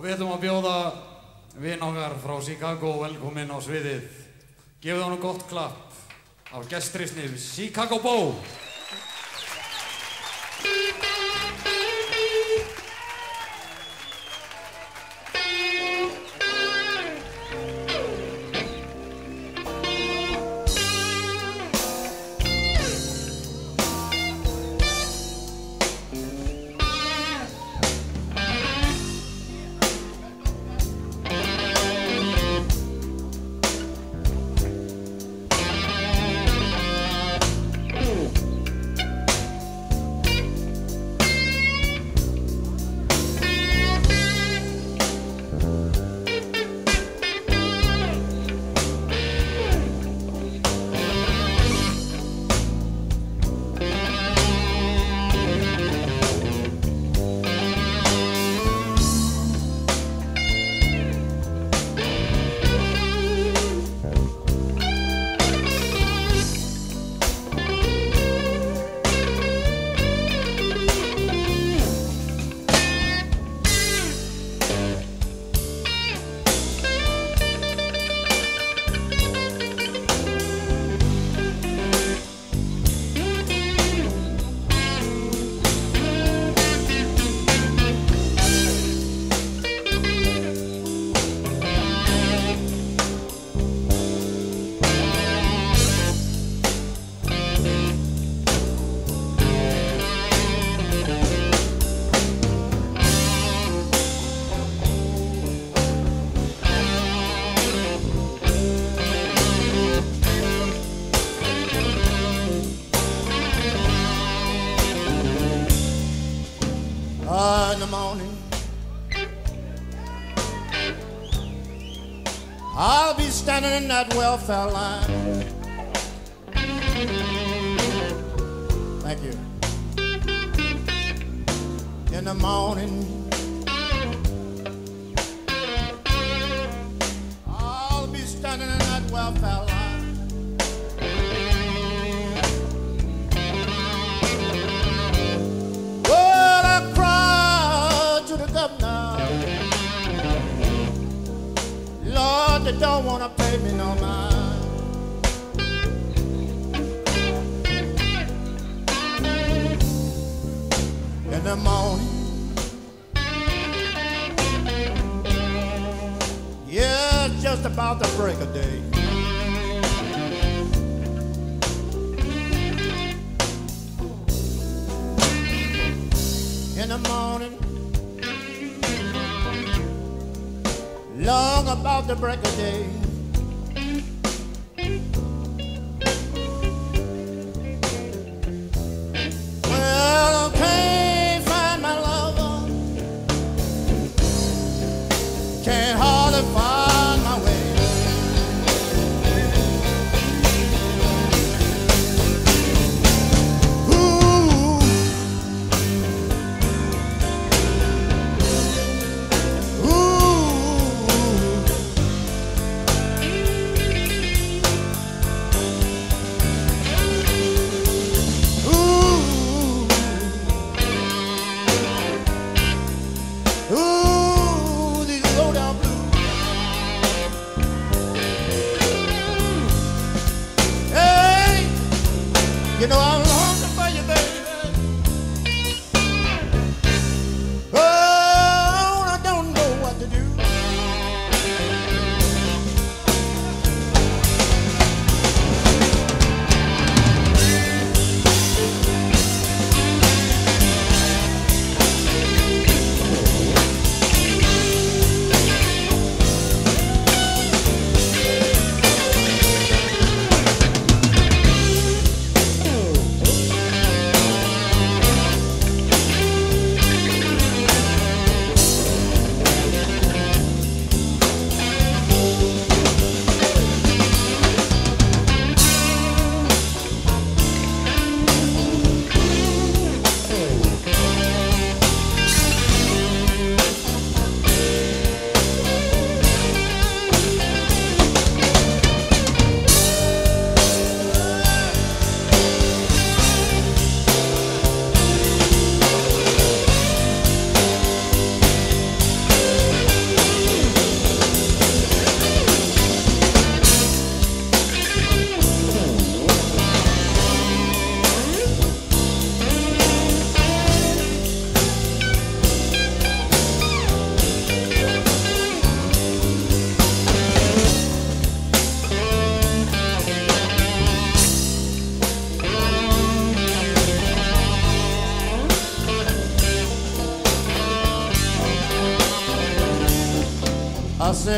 Og við ætlum að bjóða vinn okkar frá Chicago velkominn á sviðið. Gefið hann gott klapp af gestrisni Chicago Bó. In that welfare line. Thank you. In the morning. I'll be standing in that welfare line. They don't want to pay me no mind. In the morning. Yeah, just about the break of day. in the morning, long about the break of day.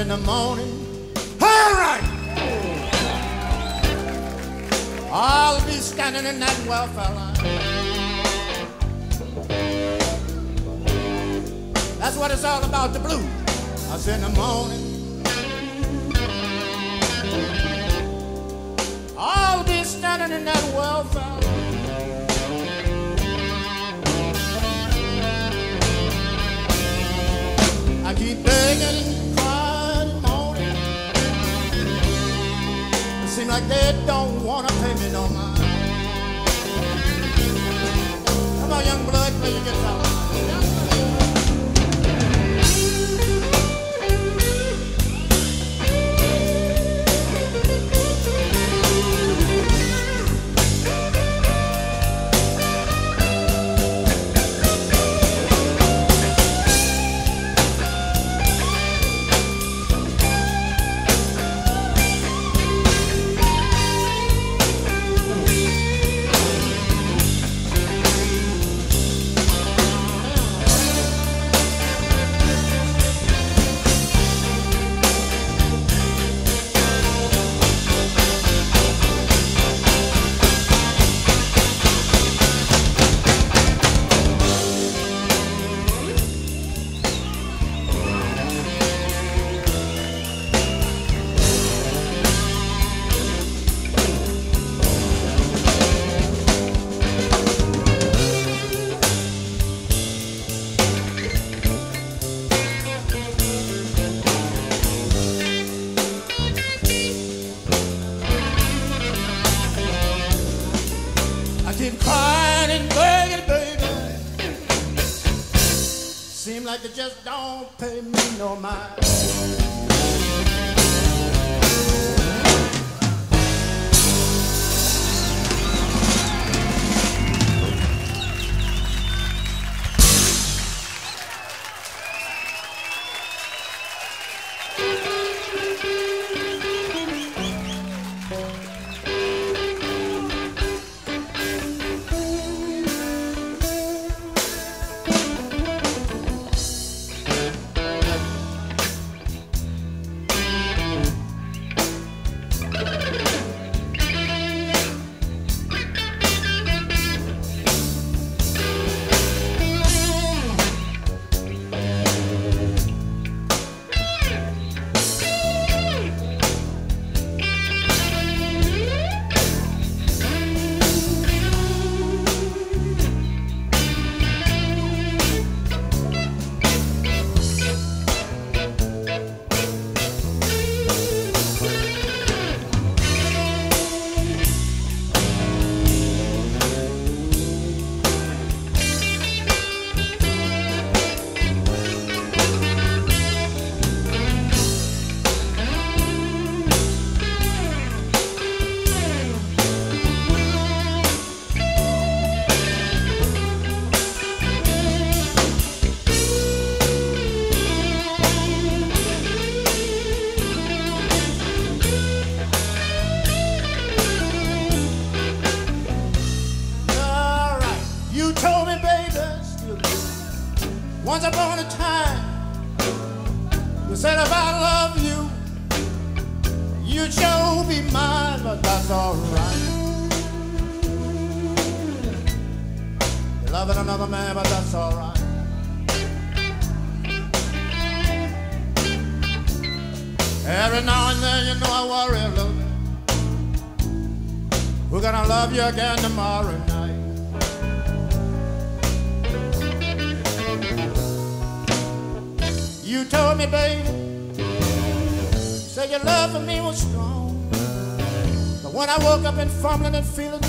in the morning. again tomorrow night. You told me, baby, said your love for me was strong. But when I woke up and fumbling and feeling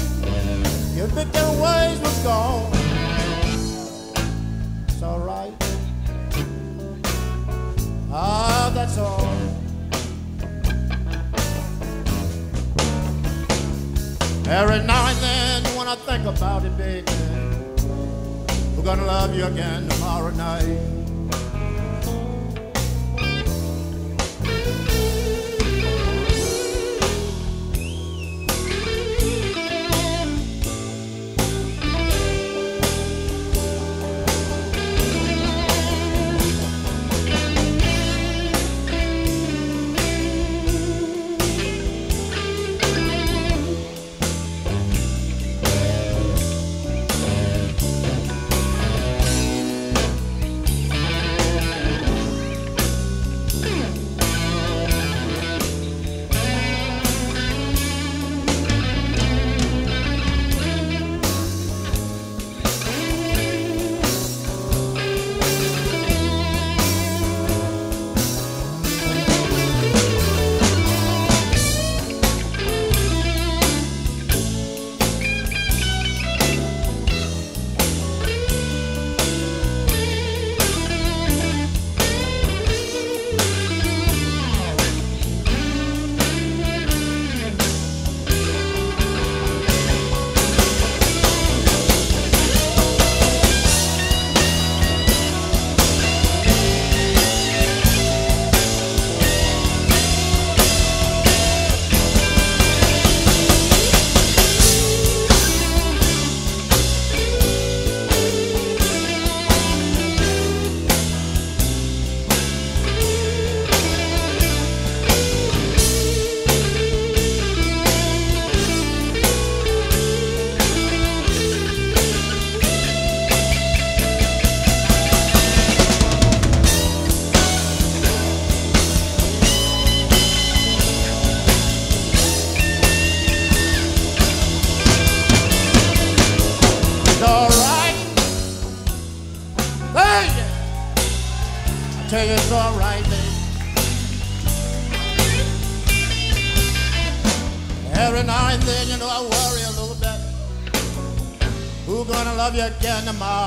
love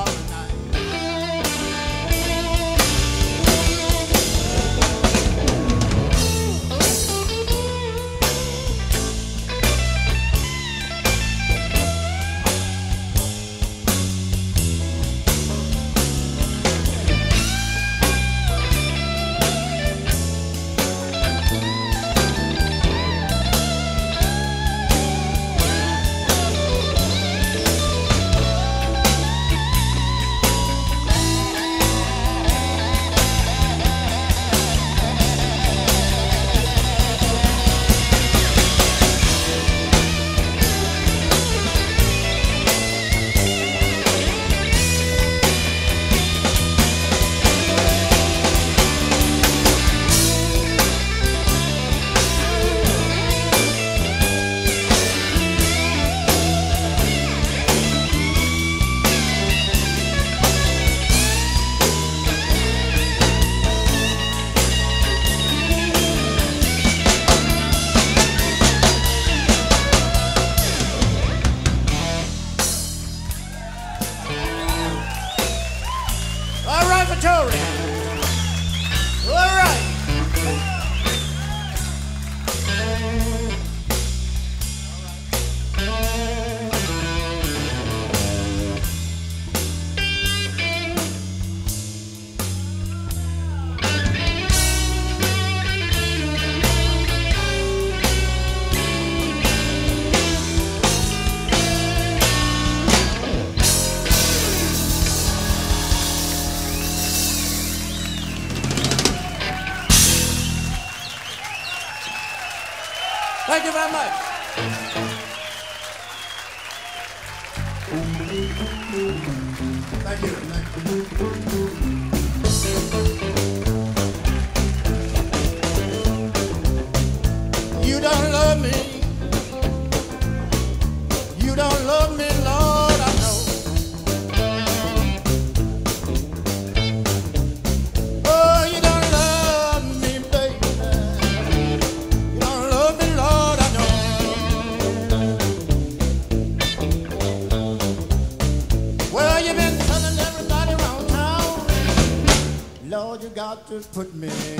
To put me.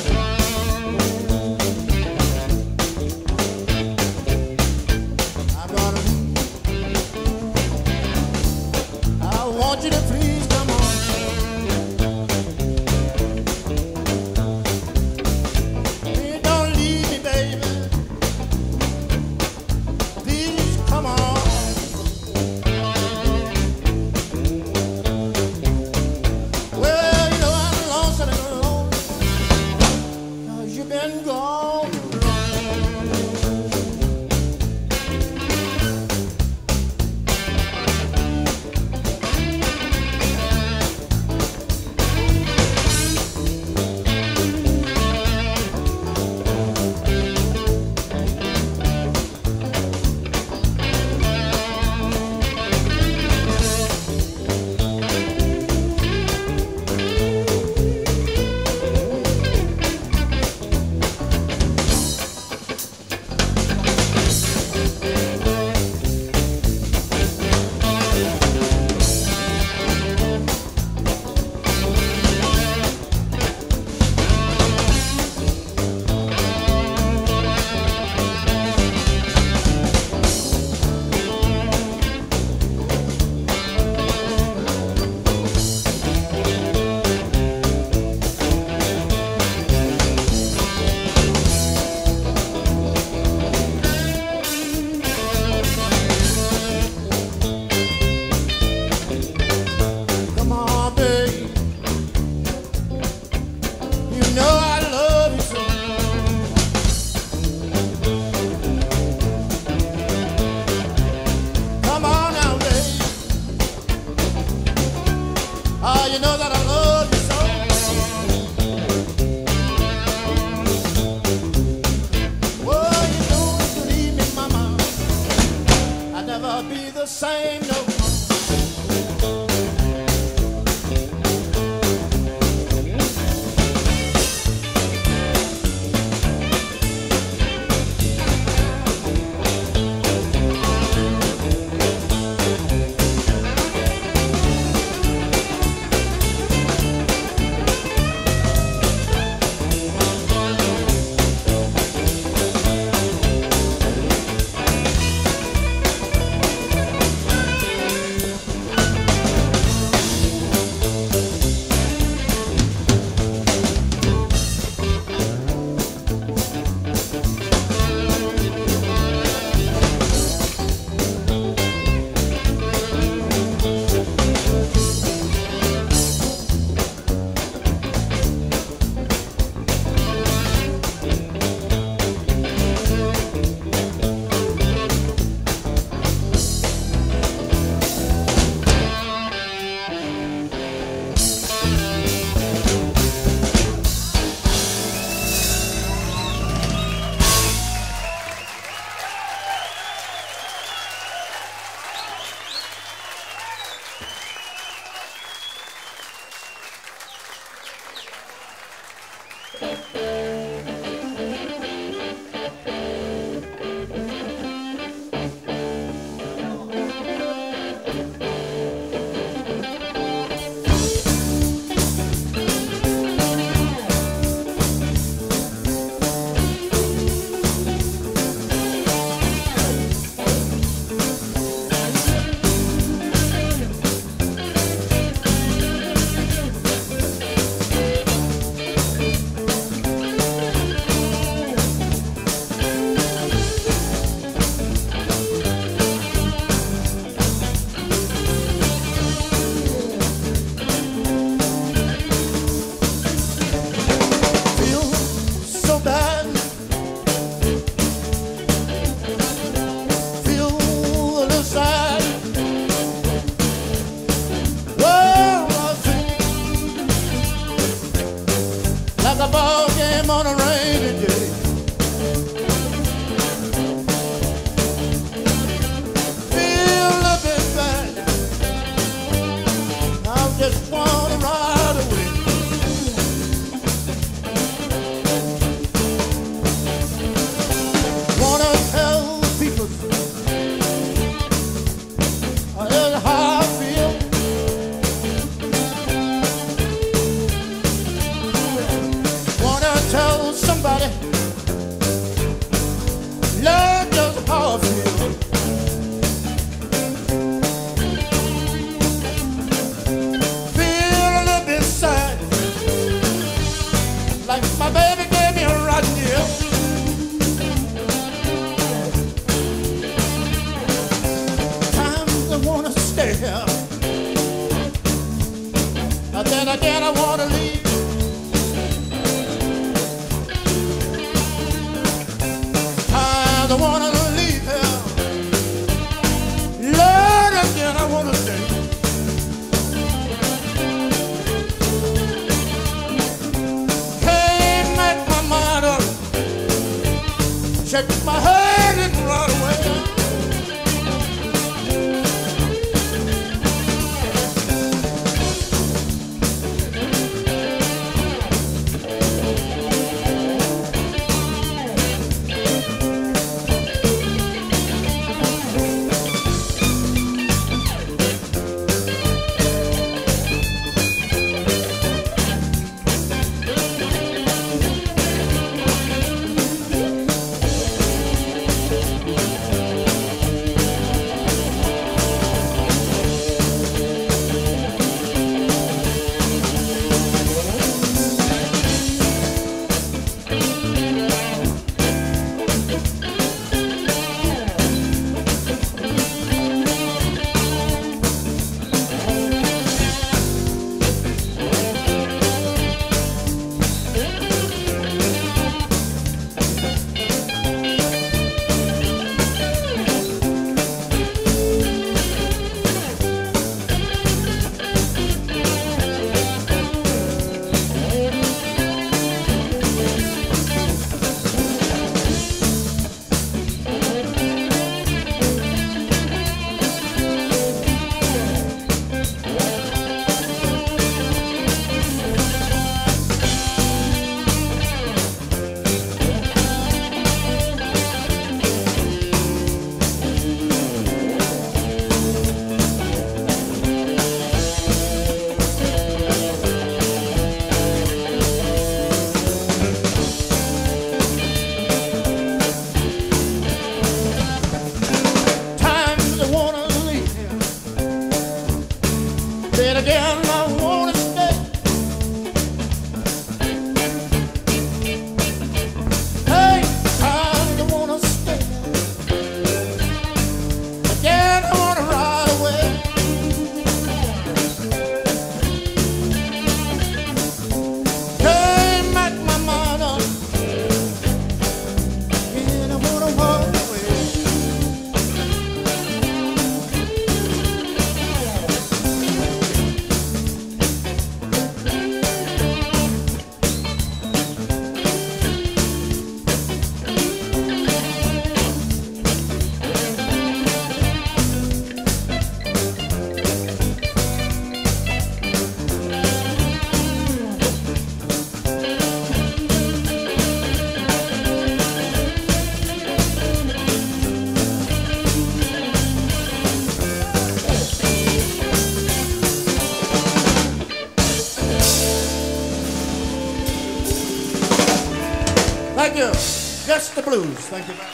That's the blues. Thank you.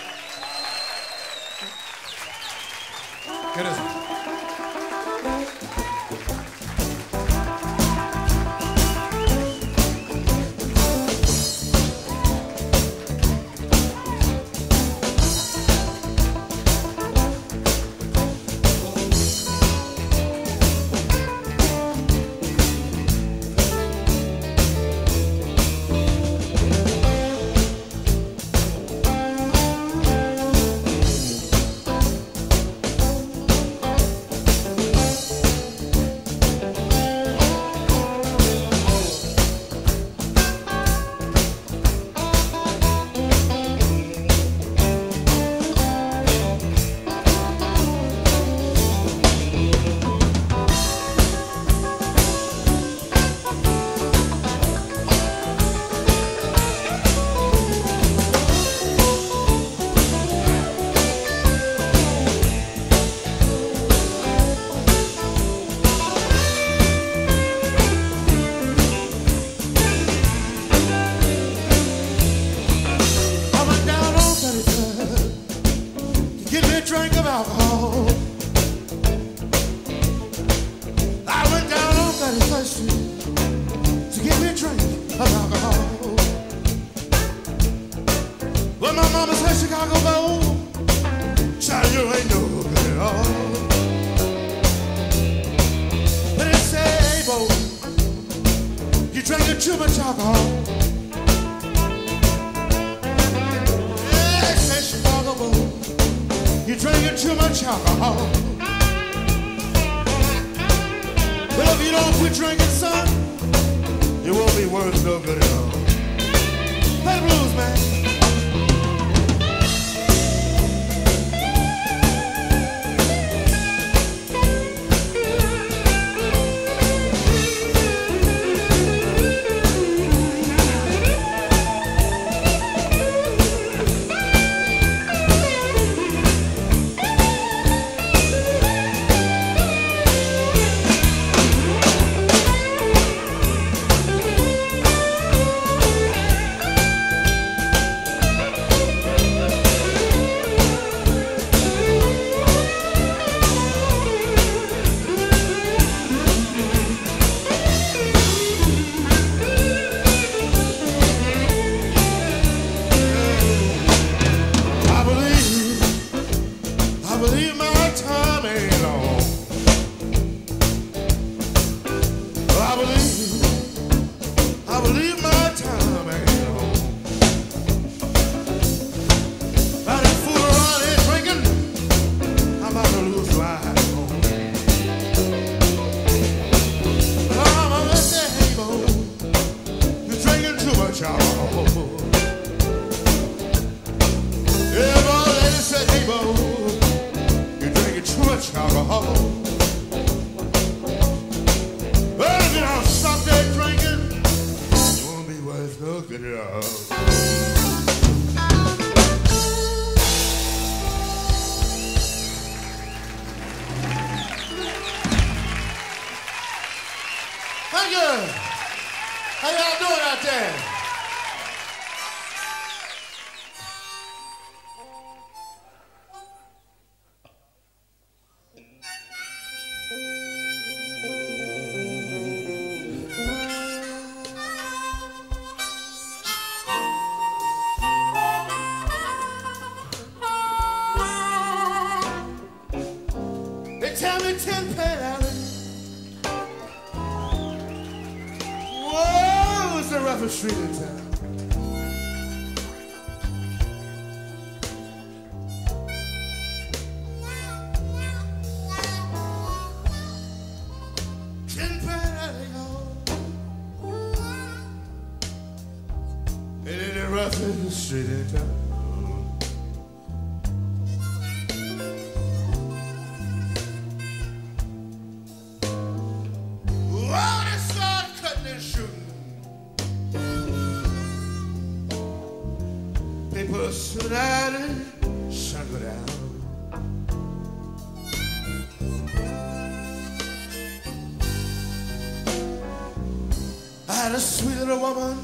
I had a sweet little woman.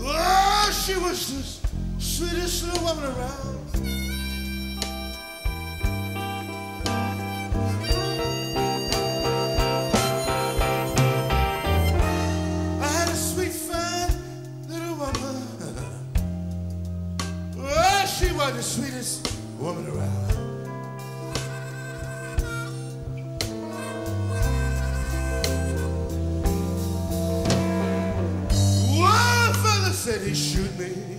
Oh, she was the sweetest little woman around. I had a sweet, fine little woman. Oh, she was the sweetest woman around. You.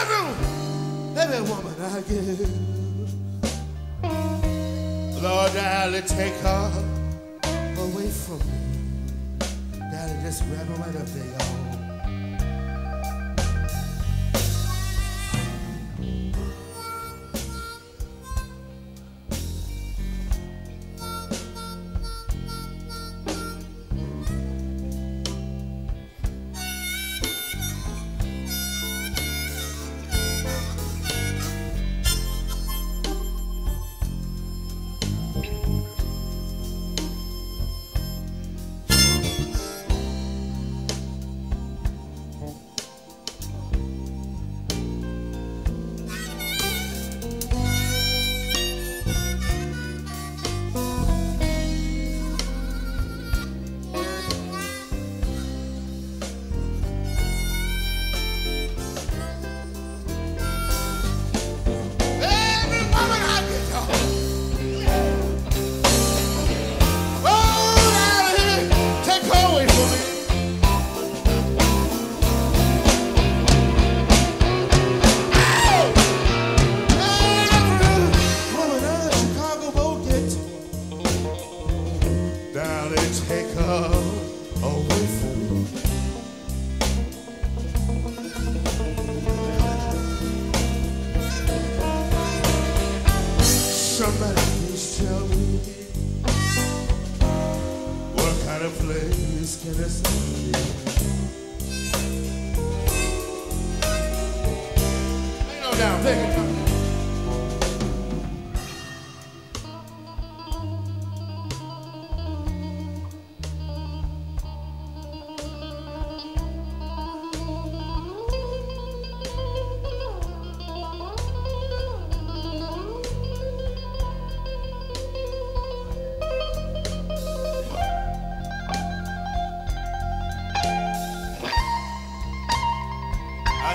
every, every woman I give. Lord, darling, take her away from me. Daddy, just grab her right up there, y'all.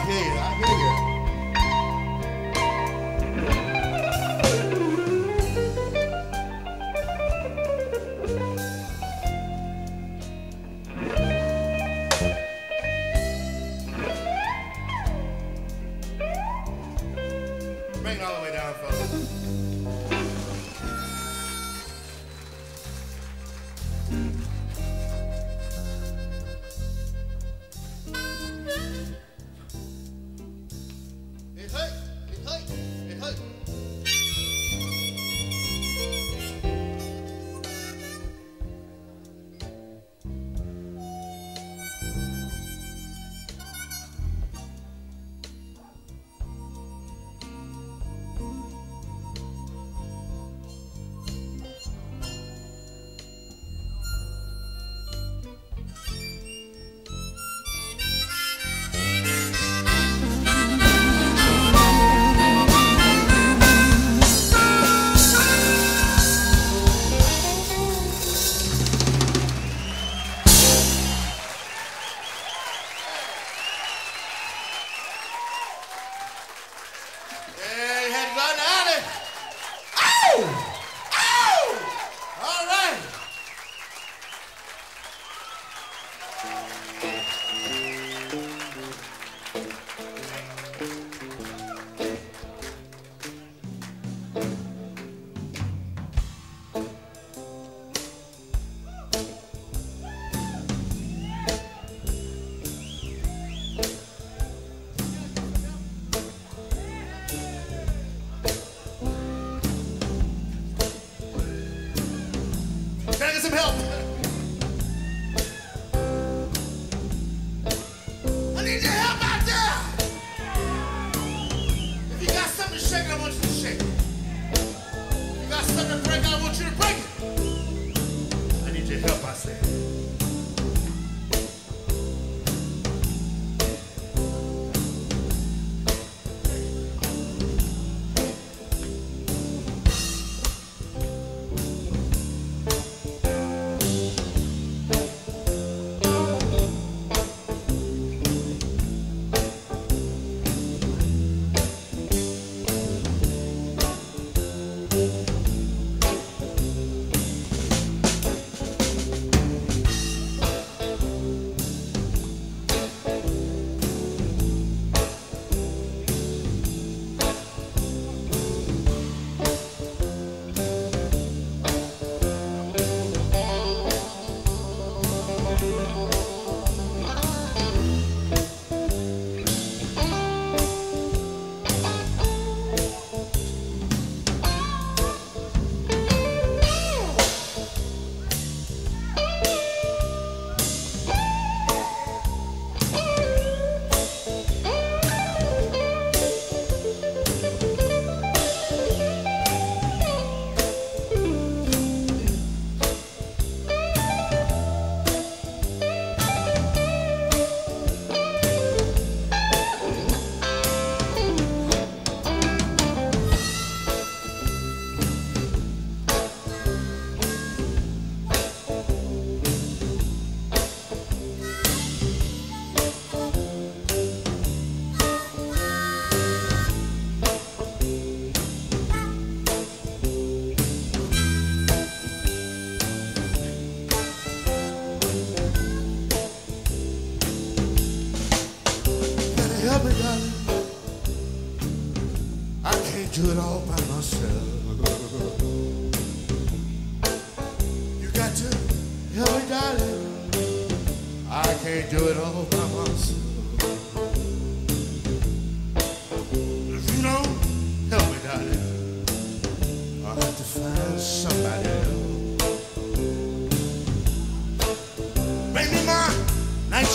here.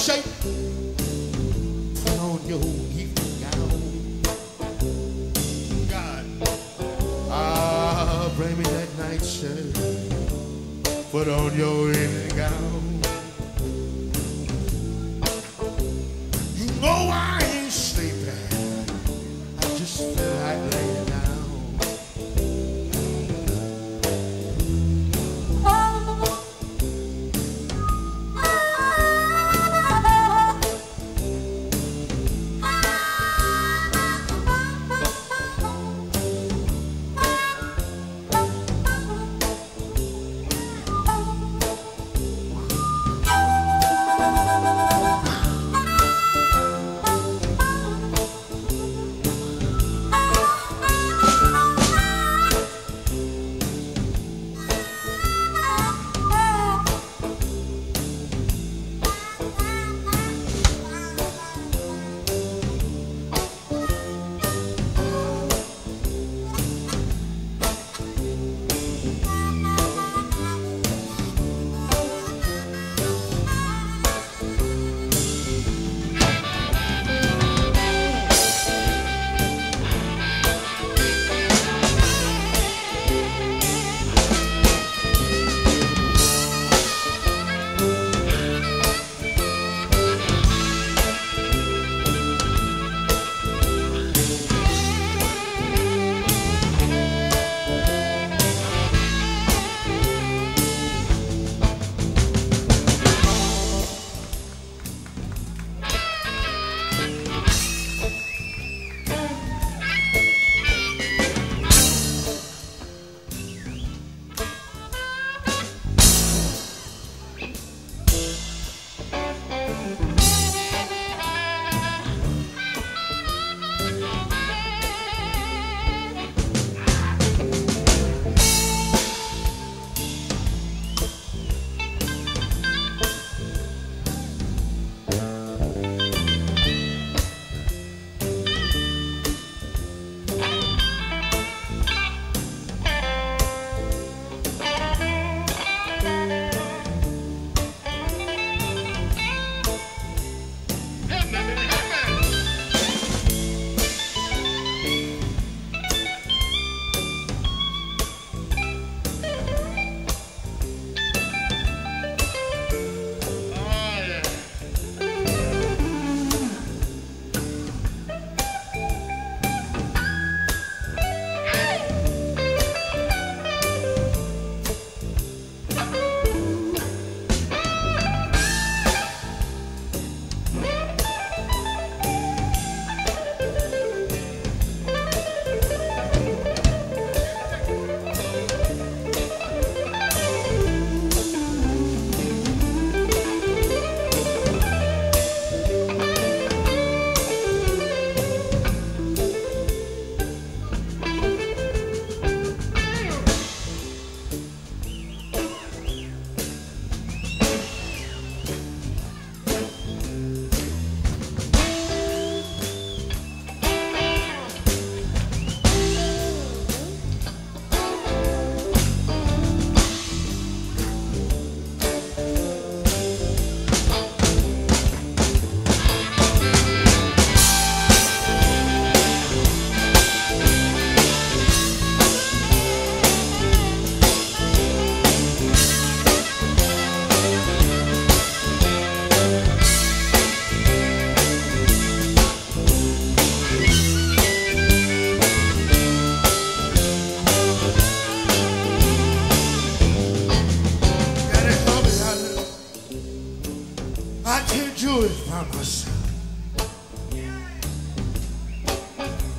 Nightshade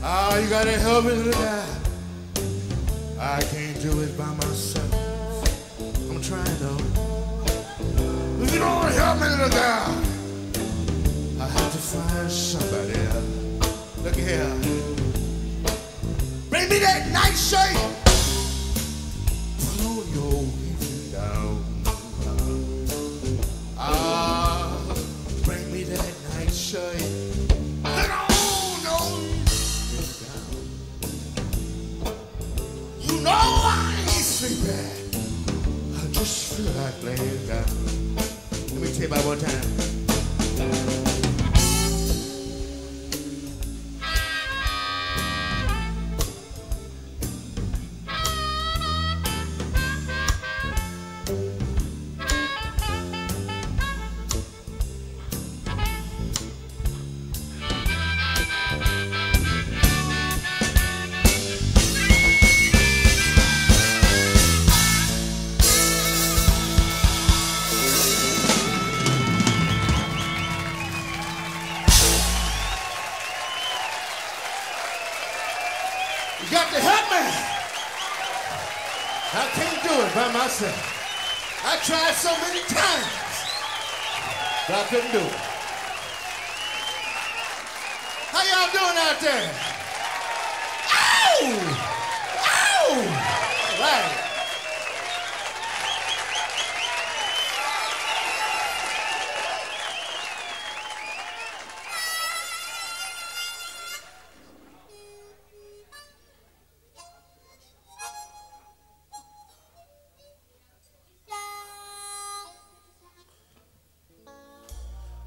Ah, you gotta help me to die. I can't do it by myself. I'm trying though. If you don't help me to die, I have to find somebody else. Look here. Bring me that nightshade. Sleeping. I just feel like laying down. Let me tell you about one time.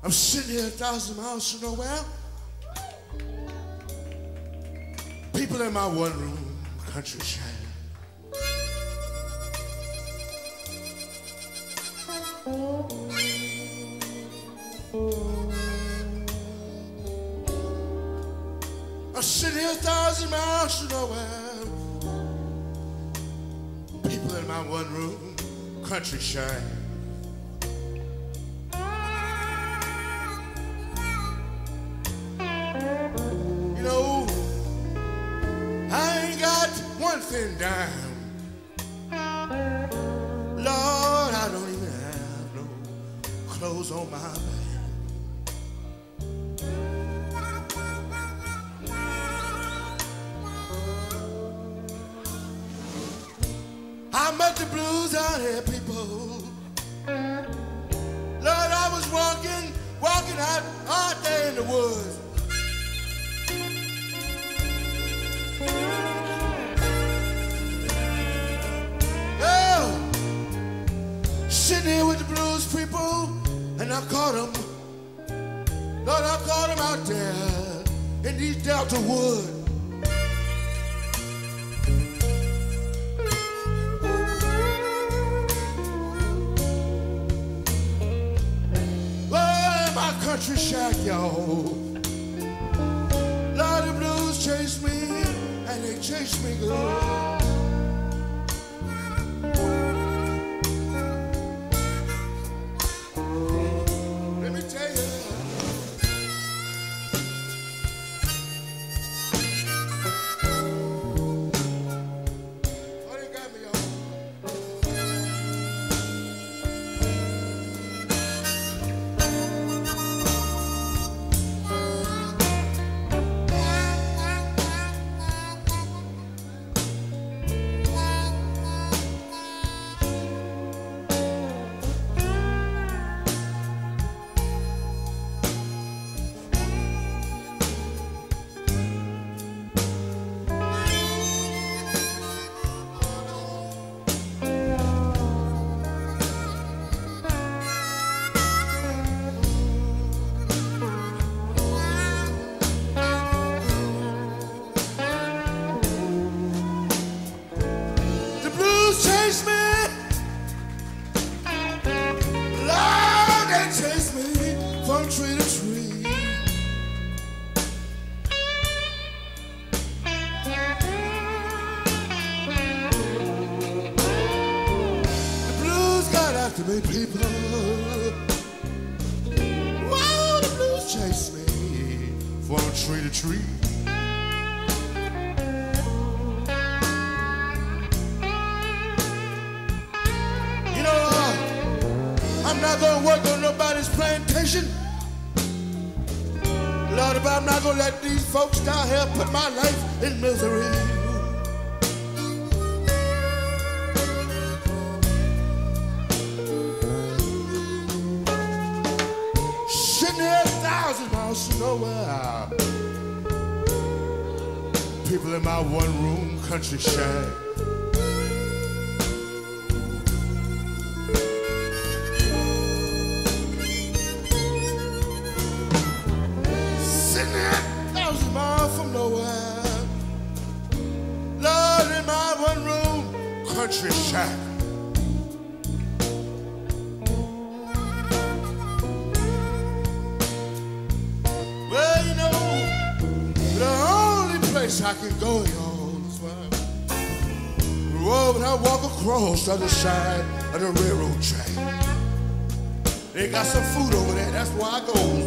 I'm sitting here a thousand miles from nowhere. People in my one room country shack. I'm sitting here a thousand miles from nowhere. People in my one room country shack. Lord, I don't even have no clothes on my back. I met the blues out here, people. Lord, I was walking, walking out, out there in the woods. In these Delta I'm not gonna let these folks down here put my life in misery. Sitting here a thousand miles from nowhere. People in my one room country shack. Other side of the railroad track. They got some food over there, that's where I go.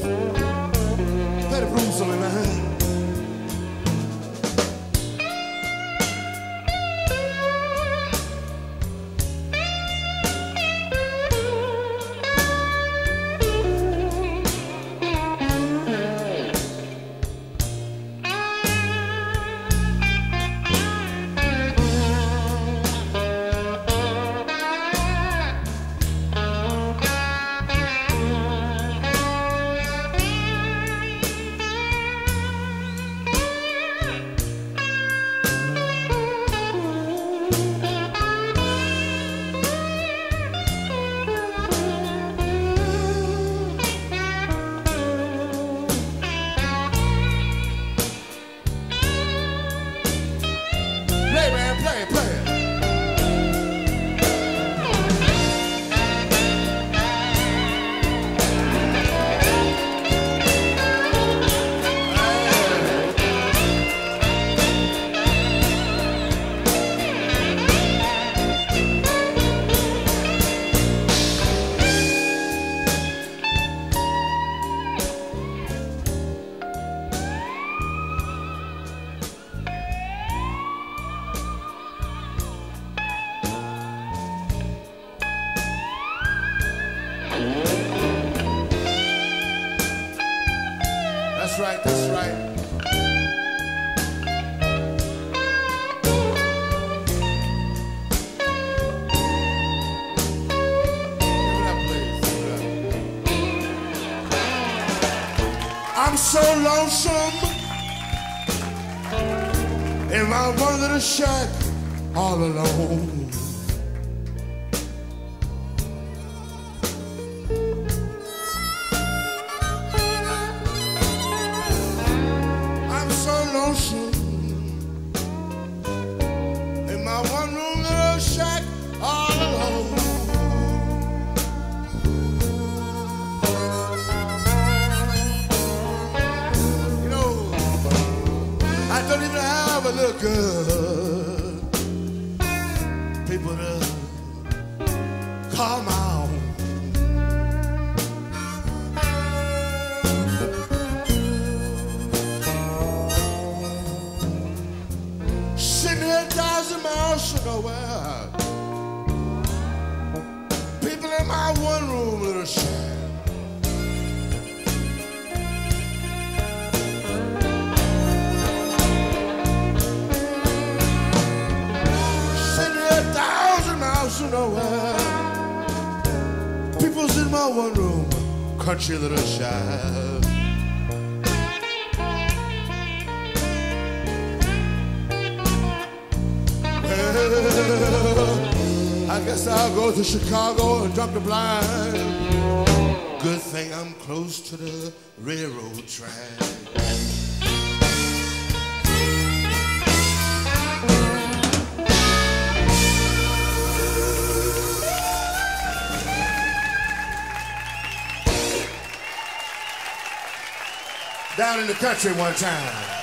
My one little shack all alone. Thousand miles from nowhere. People in my one room little shack. A thousand miles from nowhere. People's in my one room country little shack. I guess I'll go to Chicago and drop the blind. Good thing I'm close to the railroad track. Down in the country one time.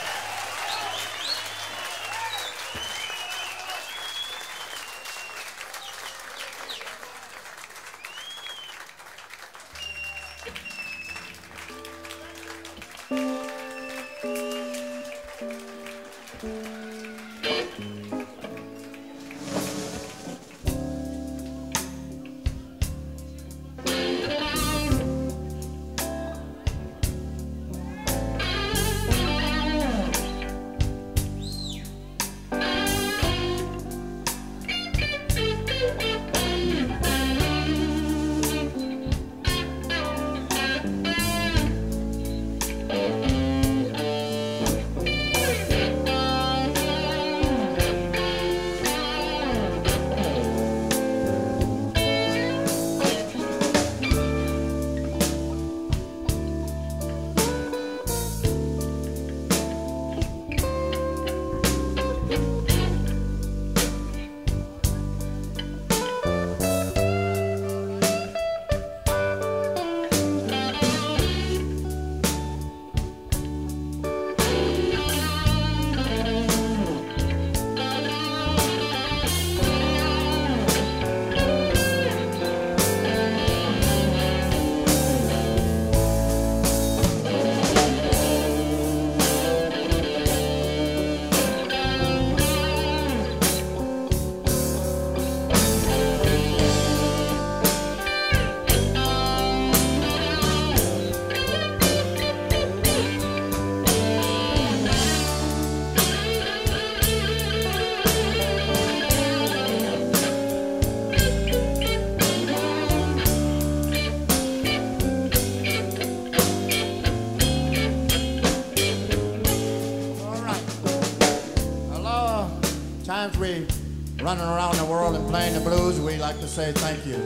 Like to say thank you.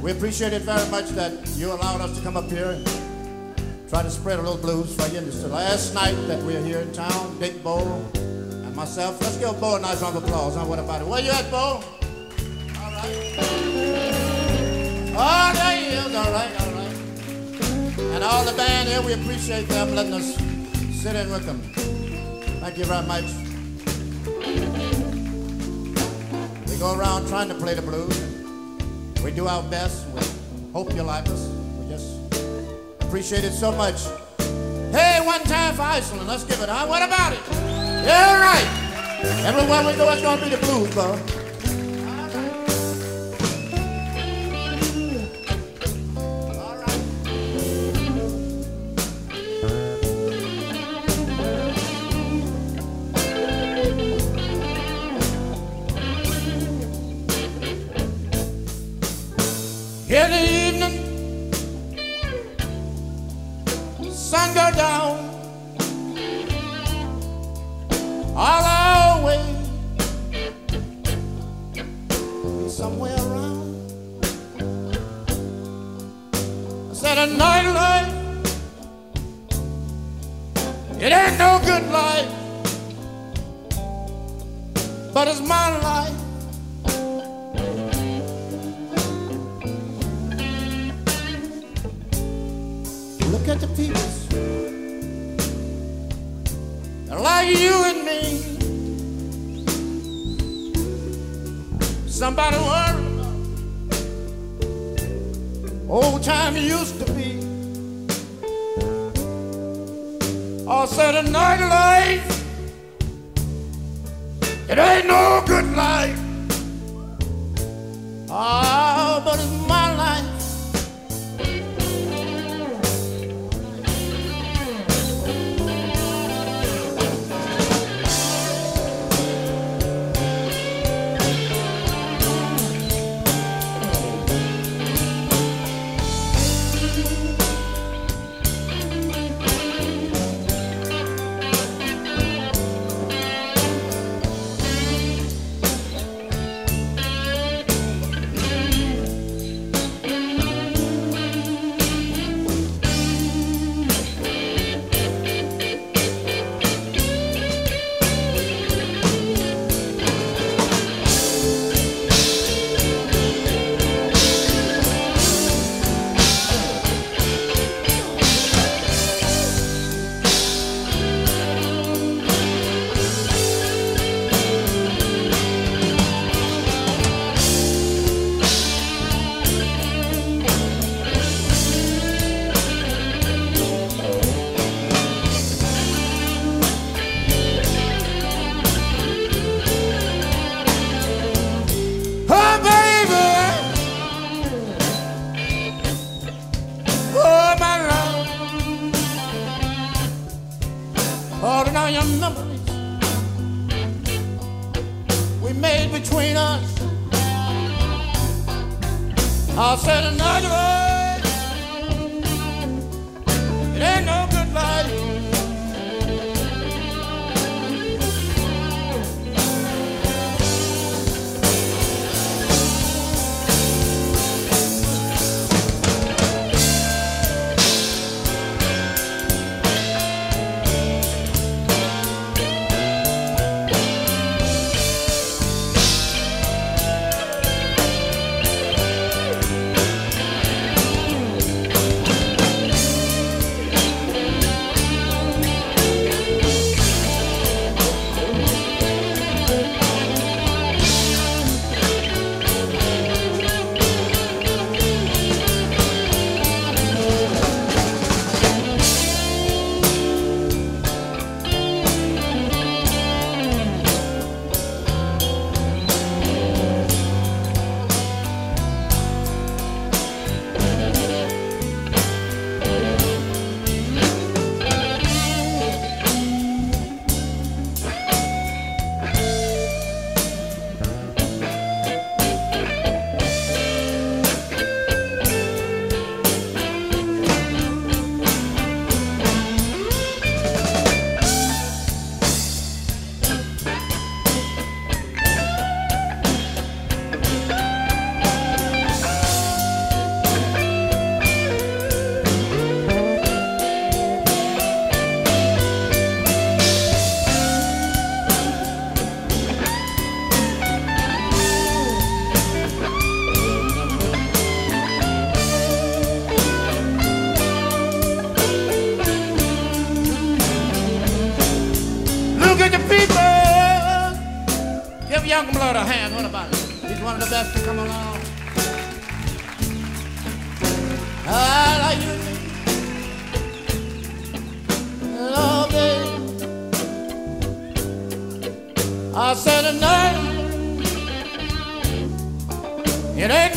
We appreciate it very much that you allowed us to come up here and try to spread a little blues for you. It's the last night that we're here in town, Big Beau and myself. Let's give Beau a nice round of applause. Huh? What about it? Where you at, Beau? All right. Oh, there he is. All right, all right. And all the band here, we appreciate them letting us sit in with them. Thank you very much. Go around trying to play the blues. We do our best. We hope you like us. We just appreciate it so much. Hey, one time for Iceland. Let's give it, huh? What about it? Yeah, right. Everywhere we go, it's going to be the blues, bro. It ain't no good life, but it's my life. Look at the people. They're like you and me. Somebody worried about old time used to be. All said a night life. It ain't no good life. Ah, but it's my life.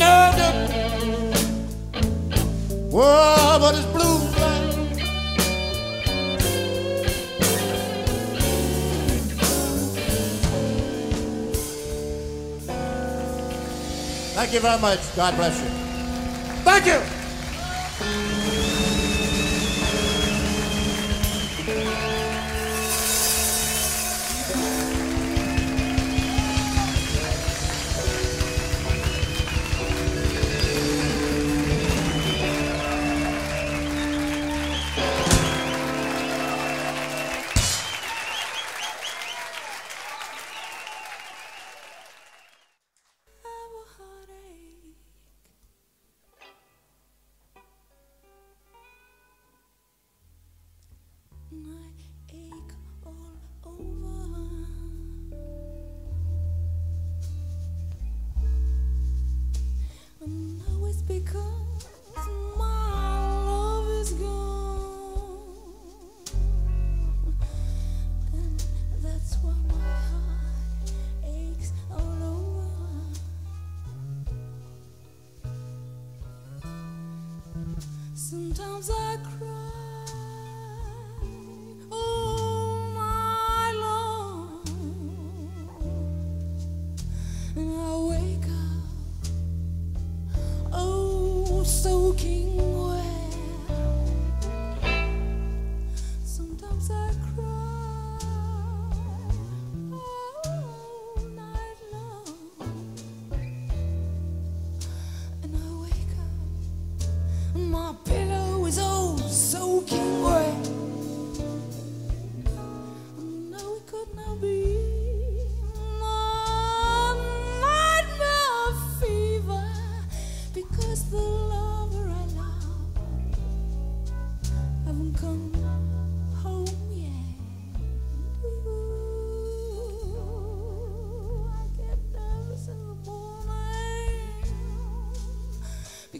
another. Oh, but it's blue. Thank you very much. God bless you. Thank you.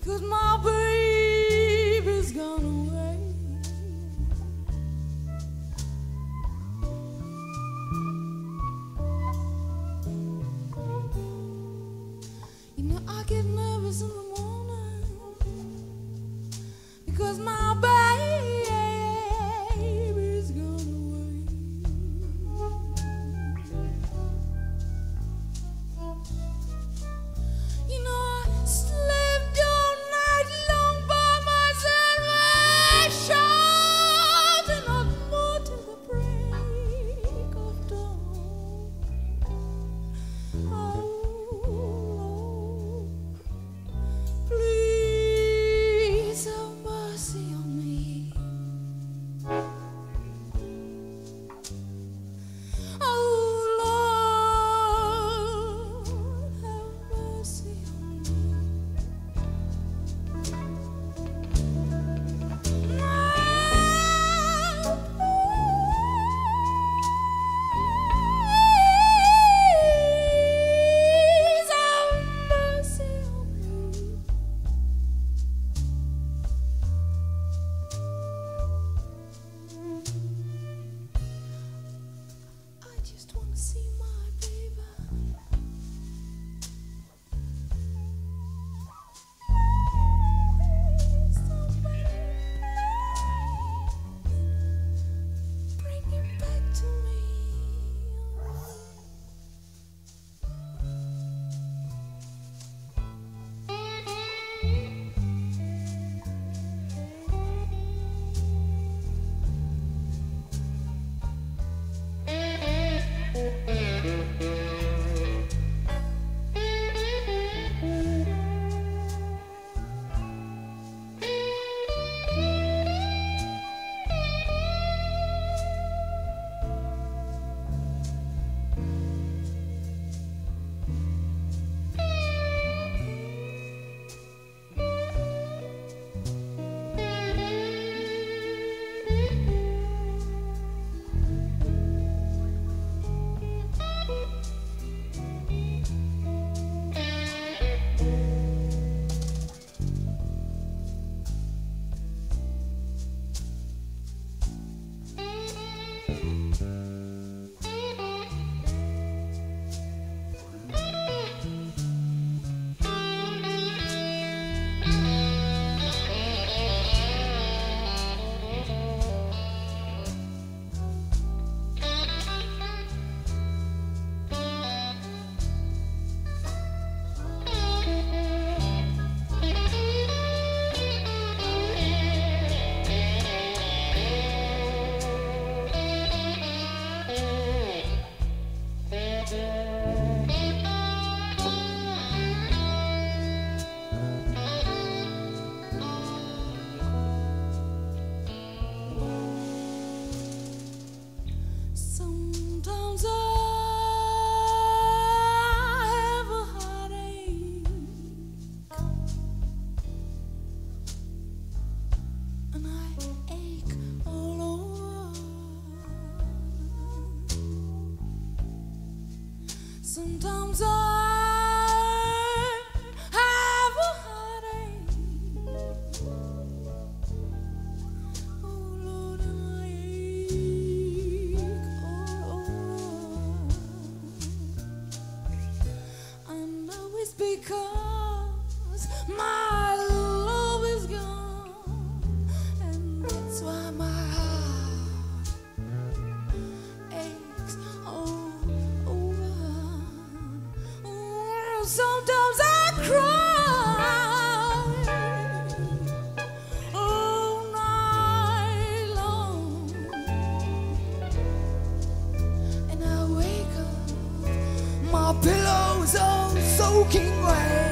Because my Sometimes my pillow is all soaking wet.